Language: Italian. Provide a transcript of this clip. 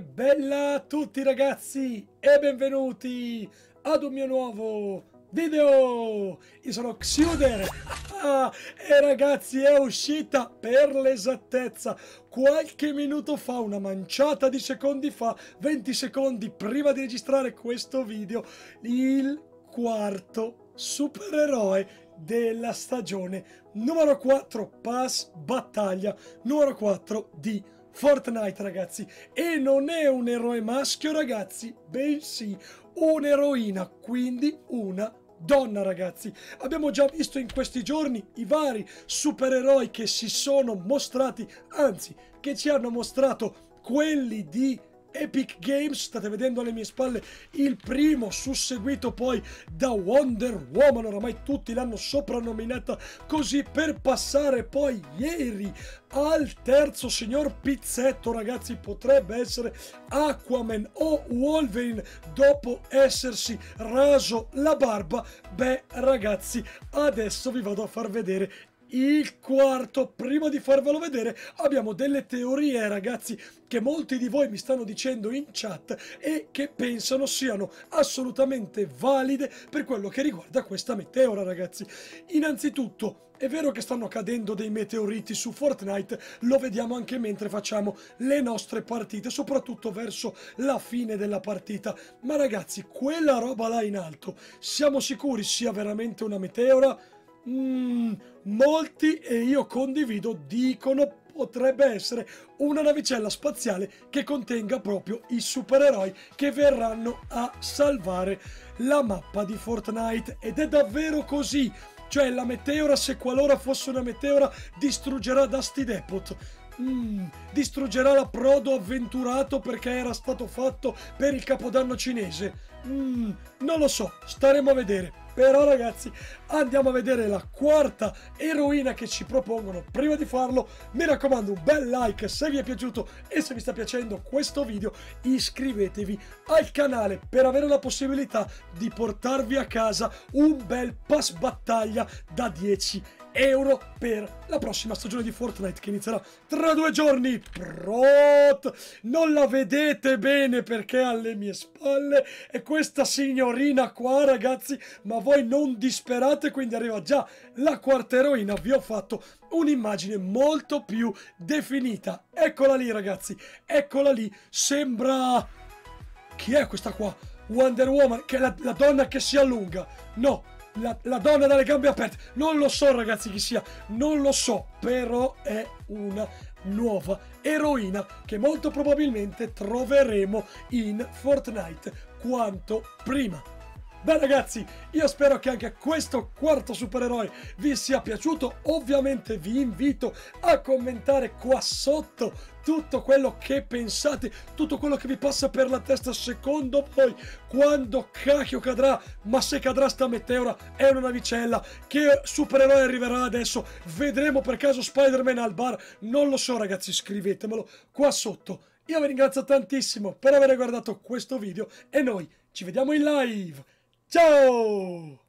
Bella a tutti ragazzi e benvenuti ad un mio nuovo video! Io sono Xuder ah, e ragazzi è uscita per l'esattezza qualche minuto fa, una manciata di secondi fa, 20 secondi prima di registrare questo video, il quarto supereroe della stagione numero 4 Pass Battaglia numero 4 di Fortnite ragazzi. E non è un eroe maschio ragazzi bensì un'eroina quindi una donna ragazzi. Abbiamo già visto in questi giorni i vari supereroi che si sono mostrati anzi che ci hanno mostrato quelli di Epic Games, state vedendo alle mie spalle il primo, susseguito poi da Wonder Woman, oramai tutti l'hanno soprannominata così per passare poi ieri al terzo signor Pizzetto, ragazzi, potrebbe essere Aquaman o Wolverine dopo essersi raso la barba. Beh, ragazzi, adesso vi vado a far vedere il quarto, prima di farvelo vedere, abbiamo delle teorie, ragazzi, che molti di voi mi stanno dicendo in chat e che pensano siano assolutamente valide per quello che riguarda questa meteora, ragazzi. Innanzitutto, è vero che stanno cadendo dei meteoriti su Fortnite, lo vediamo anche mentre facciamo le nostre partite, soprattutto verso la fine della partita. Ma ragazzi, quella roba là in alto, siamo sicuri sia veramente una meteora? Mm, molti, e io condivido, dicono potrebbe essere una navicella spaziale che contenga proprio i supereroi che verranno a salvare la mappa di Fortnite. Ed è davvero così. Cioè la meteora, se qualora fosse una meteora, distruggerà Dusty Depot. Mm, distruggerà l'approdo avventurato perché era stato fatto per il capodanno cinese. Mm, non lo so, staremo a vedere. Però ragazzi andiamo a vedere la quarta eroina che ci propongono. Prima di farlo mi raccomando un bel like se vi è piaciuto e se vi sta piacendo questo video iscrivetevi al canale per avere la possibilità di portarvi a casa un bel pass battaglia da 10 euro per la prossima stagione di Fortnite che inizierà tra due giorni. Prot! Non la vedete bene perché alle mie spalle è questa signorina qua, ragazzi, ma voi non disperate, quindi arriva già la quarta eroina. Vi ho fatto un'immagine molto più definita. Eccola lì, ragazzi, eccola lì. Sembra... Chi è questa qua? Wonder Woman, che è la, la donna che si allunga. No, la, la, donna dalle gambe aperte. Non lo so, ragazzi, chi sia. Non lo so. Però è una nuova eroina che molto probabilmente troveremo in Fortnite quanto prima. Beh ragazzi, io spero che anche questo quarto supereroe vi sia piaciuto. Ovviamente vi invito a commentare qua sotto tutto quello che pensate, tutto quello che vi passa per la testa secondo voi quando cacchio cadrà, ma se cadrà sta meteora è una navicella, che supereroe arriverà adesso, vedremo per caso Spider-Man al bar, non lo so ragazzi, scrivetemelo qua sotto. Io vi ringrazio tantissimo per aver guardato questo video e noi ci vediamo in live. ¡Chao!